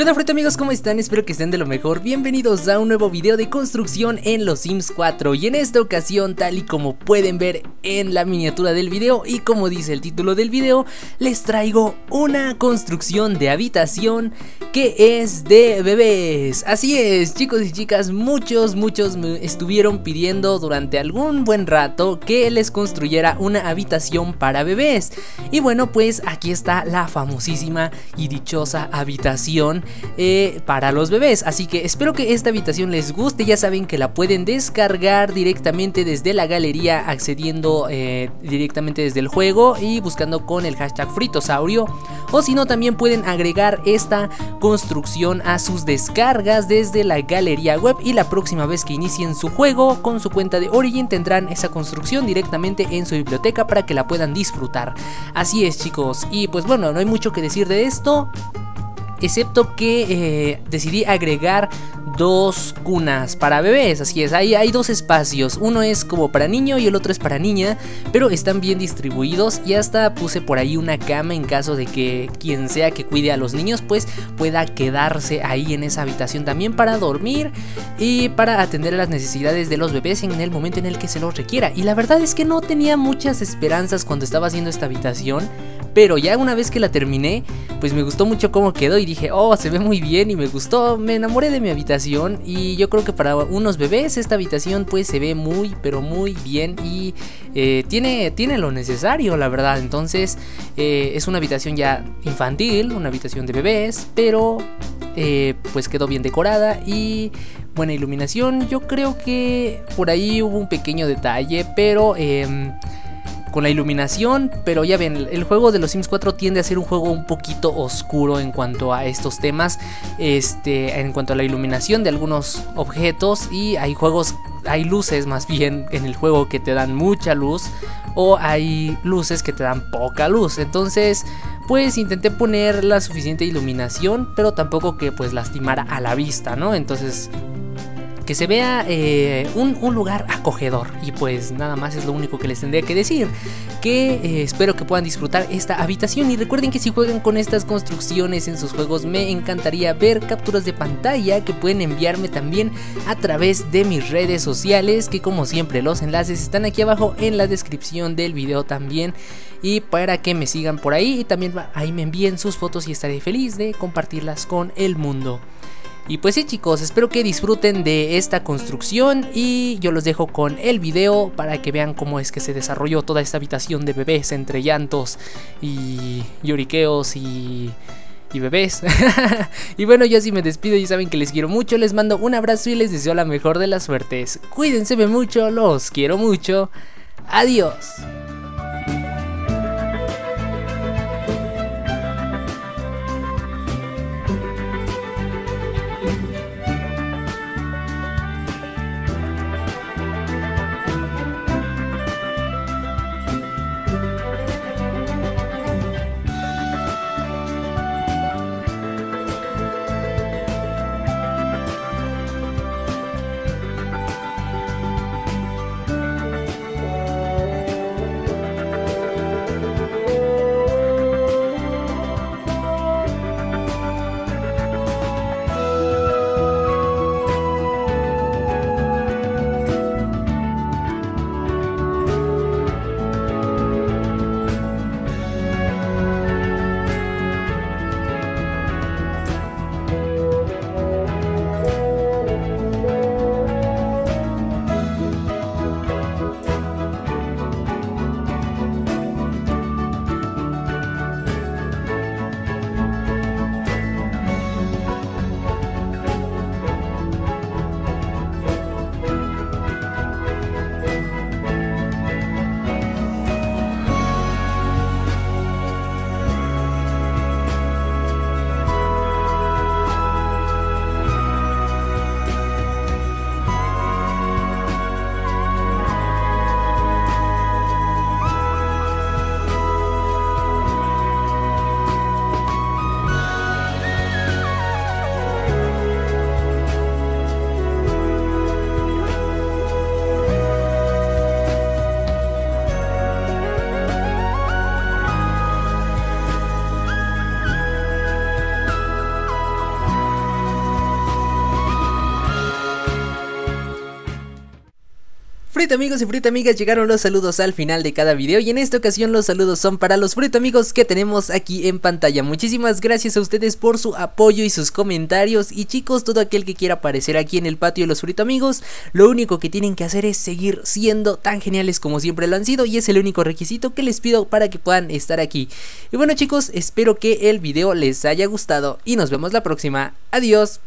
¿Qué onda frente amigos? ¿Cómo están? Espero que estén de lo mejor Bienvenidos a un nuevo video de construcción en los Sims 4 Y en esta ocasión, tal y como pueden ver en la miniatura del video Y como dice el título del video Les traigo una construcción de habitación que es de bebés Así es, chicos y chicas, muchos, muchos me estuvieron pidiendo durante algún buen rato Que les construyera una habitación para bebés Y bueno, pues aquí está la famosísima y dichosa habitación eh, para los bebés. Así que espero que esta habitación les guste. Ya saben que la pueden descargar directamente desde la galería, accediendo eh, directamente desde el juego y buscando con el hashtag fritosaurio. O si no, también pueden agregar esta construcción a sus descargas desde la galería web. Y la próxima vez que inicien su juego con su cuenta de Origin tendrán esa construcción directamente en su biblioteca para que la puedan disfrutar. Así es chicos. Y pues bueno, no hay mucho que decir de esto excepto que eh, decidí agregar dos cunas para bebés, así es, ahí hay dos espacios, uno es como para niño y el otro es para niña, pero están bien distribuidos y hasta puse por ahí una cama en caso de que quien sea que cuide a los niños pues pueda quedarse ahí en esa habitación también para dormir y para atender a las necesidades de los bebés en el momento en el que se los requiera. Y la verdad es que no tenía muchas esperanzas cuando estaba haciendo esta habitación pero ya una vez que la terminé, pues me gustó mucho cómo quedó dije, oh, se ve muy bien y me gustó, me enamoré de mi habitación y yo creo que para unos bebés esta habitación pues se ve muy, pero muy bien y eh, tiene, tiene lo necesario, la verdad. Entonces eh, es una habitación ya infantil, una habitación de bebés, pero eh, pues quedó bien decorada y buena iluminación. Yo creo que por ahí hubo un pequeño detalle, pero... Con la iluminación, pero ya ven, el juego de los Sims 4 tiende a ser un juego un poquito oscuro en cuanto a estos temas, este, en cuanto a la iluminación de algunos objetos y hay juegos, hay luces más bien en el juego que te dan mucha luz o hay luces que te dan poca luz, entonces pues intenté poner la suficiente iluminación, pero tampoco que pues lastimara a la vista, ¿no? Entonces que se vea eh, un, lugar acogedor. Y pues nada más es lo único que les tendría que decir. Que eh, espero que puedan disfrutar esta habitación. Y recuerden que si juegan con estas construcciones en sus juegos, me encantaría ver capturas de pantalla que pueden enviarme también a través de mis redes sociales. Que como siempre los enlaces están aquí abajo en la descripción del video también. Y para que me sigan por ahí y también ahí me envíen sus fotos y estaré feliz de compartirlas con el mundo. Y pues sí chicos, espero que disfruten de esta construcción y yo los dejo con el video para que vean cómo es que se desarrolló toda esta habitación de bebés entre llantos y lloriqueos y y bebés. y bueno, yo así me despido y saben que les quiero mucho, les mando un abrazo y les deseo la mejor de las suertes. Cuídense mucho, los quiero mucho. Adiós. Frito amigos y frito amigas, llegaron los saludos al final de cada video y en esta ocasión los saludos son para los frito amigos que tenemos aquí en pantalla. Muchísimas gracias a ustedes por su apoyo y sus comentarios y chicos, todo aquel que quiera aparecer aquí en el patio de los frito amigos, lo único que tienen que hacer es seguir siendo tan geniales como siempre lo han sido y es el único requisito que les pido para que puedan estar aquí. Y bueno chicos, espero que el video les haya gustado y nos vemos la próxima. Adiós.